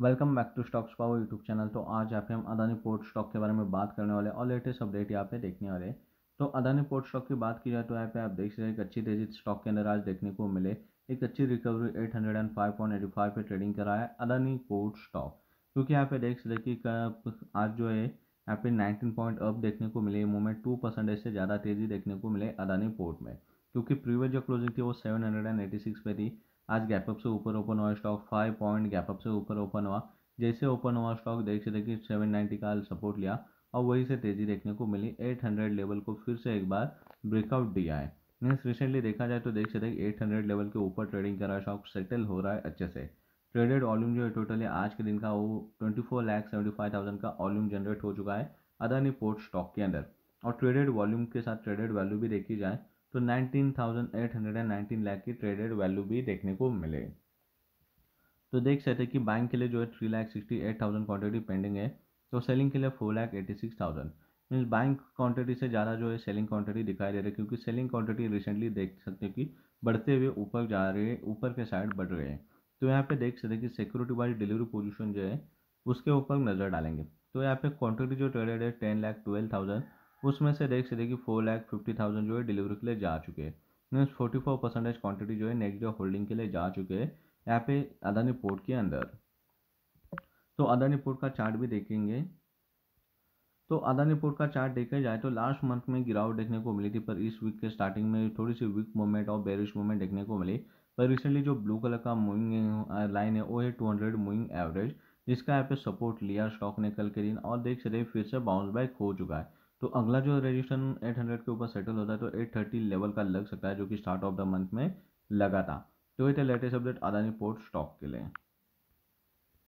Welcome back to stocks power YouTube channel तो आज यहाँ पे हम अदानी पोर्ट स्टॉक के बारे में बात करने वाले और लेटेस्ट अपडेट यहाँ पे देखने वाले तो अदानी पोर्ट स्टॉक की बात की जाए तो यहाँ पे आप देख सकते हैं एक अच्छी तेज़ी स्टॉक के अंदर आज देखने को मिले। एक अच्छी रिकवरी 805.85 पे ट्रेडिंग करा है अदानी पोर्ट स्टॉक क्योंकि यहाँ पे देख सकते कि आज जो है, यहाँ पे 19 पॉइंट अप देखने को मिले। मूवमेंट टू परसेंटेज से ज़्यादा तेज़ी देखने को मिले अदानी पोर्ट में। क्योंकि प्रीवियस जो क्लोजिंग थी वो seven hundred and eighty six पे थी। आज गैपअप से ऊपर ओपन हुआ स्टॉक फाइव पॉइंट गैपअप से ऊपर ओपन हुआ। जैसे ओपन हुआ स्टॉक देख सकते कि सेवन नाइन्टी का सपोर्ट लिया। और वहीं से तेज़ी देखने को मिली। एट हंड्रेड लेवल को फिर से एक बार ब्रेकआउट दिया है। मीन्स रिसेंटली देखा जाए तो देख सकते कि एट हंड्रेड लेवल के ऊपर ट्रेडिंग कर रहा स्टॉक सेटल हो रहा है अच्छे से। ट्रेडेड वॉल्यूम जो है टोटली आज के दिन का वो twenty four lakh seventy five thousand का वॉल्यूम जनरेट हो चुका है। अदानी पोर्ट स्टॉक के अंदर। और ट्रेडेड वॉल्यूम के साथ ट्रेडेड वैल्यू भी देखी जाए तो 19,819 लाख की ट्रेडेड वैल्यू भी देखने को मिले। तो देख सकते हैं कि बैंक के लिए जो है three lakh sixty eight thousand quantity pending है तो सेलिंग के लिए four lakh eighty six thousand means bank quantity से ज़्यादा जो है सेलिंग क्वांटिटी दिखाई दे रही है क्योंकि सेलिंग क्वांटिटी रिसेंटली देख सकते हैं कि बढ़ते हुए ऊपर जा रहे हैं ऊपर के साइड बढ़ रहे हैं। तो यहाँ पे देख सकते कि सिक्योरिटी वाली डिलीवरी पोजीशन जो है उसके ऊपर नज़र डालेंगे। तो यहाँ पे क्वांटिटी जो ट्रेडेड है टेन लाख ट्वेल्व थाउज़ेंड उसमें से देख सकते कि फोर लाख फिफ्टी थाउज़ेंड जो है डिलीवरी के लिए जा चुके हैं। Means forty four percentage quantity जो है नेक्स्ट डे होल्डिंग के लिए जा चुके हैं यहाँ पे अदानी पोर्ट के अंदर। तो अदानी पोर्ट का चार्ट भी देखेंगे। तो अदानी पोर्ट का चार्ट देखा जाए तो लास्ट मंथ में गिरावट देखने को मिली थी, पर इस वीक के स्टार्टिंग में थोड़ी सी वीक मूवमेंट और बेरिश मूवमेंट देखने को मिली। पर रिसेंटली जो ब्लू कलर का मूविंग लाइन है, वो है टू हंड्रेड मूविंग एवरेज जिसका यहाँ पे सपोर्ट लिया स्टॉक ने कल के दिन और देख सकते फिर से बाउंस बैक हो चुका है। तो अगला जो रजिस्ट्रेशन 800 के ऊपर सेटल होता है तो 830 लेवल का लग सकता है, जो कि स्टार्ट ऑफ़ द मंथ में लगा था। तो ये थे latest update Adani port stock के लिए।